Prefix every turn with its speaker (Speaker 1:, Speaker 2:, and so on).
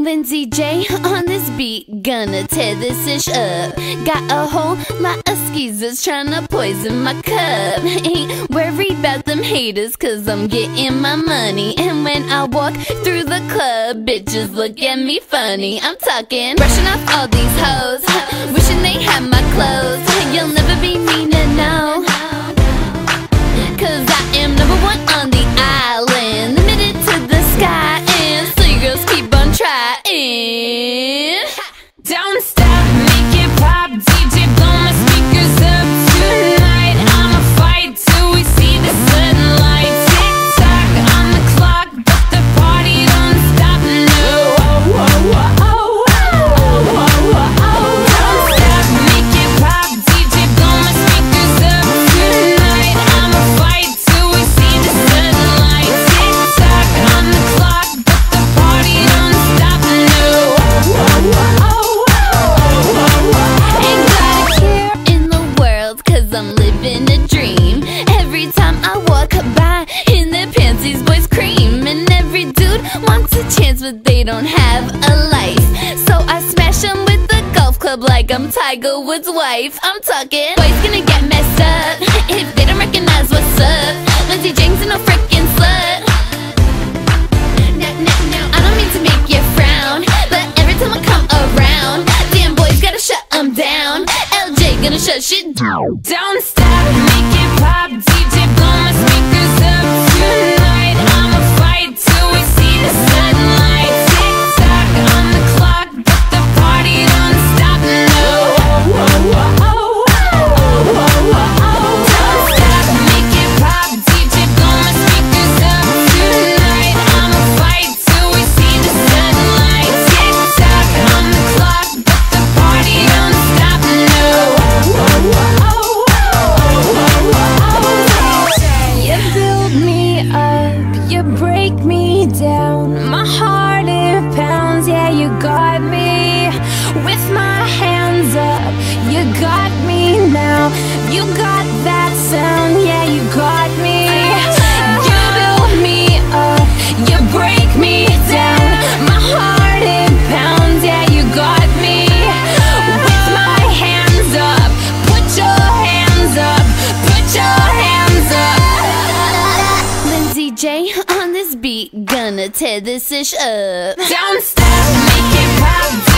Speaker 1: Lindsey J on this beat, gonna tear this ish up. Got a whole lot of skeezers tryna poison my cup. Ain't worried about them haters, cause I'm getting my money. And when I walk through the club, bitches look at me funny. I'm talking, brushing off all these hoes, wishing they had my clothes. You'll never be mean to know. Living a dream. Every time I walk by, in their pants, these boys cream. And every dude wants a chance, but they don't have a life. So I smash them with the golf club like I'm Tiger Woods' wife. I'm talking, boys gonna get messed up if they don't recognize what's up. Lindsey James and no freaking slut. I don't mean to make you frown, but every time I come around, damn boys gotta down. LJ gonna shut shit down.
Speaker 2: Don't
Speaker 3: With my hands up, you got me now. You got that sound, yeah, you got me. You build me up, you break me down. My heart it pounds, yeah, you got me. With my hands up, put your hands up, put your hands up.
Speaker 1: Lindsey J on this beat, gonna tear this ish up.
Speaker 2: Don't stop, make it pop,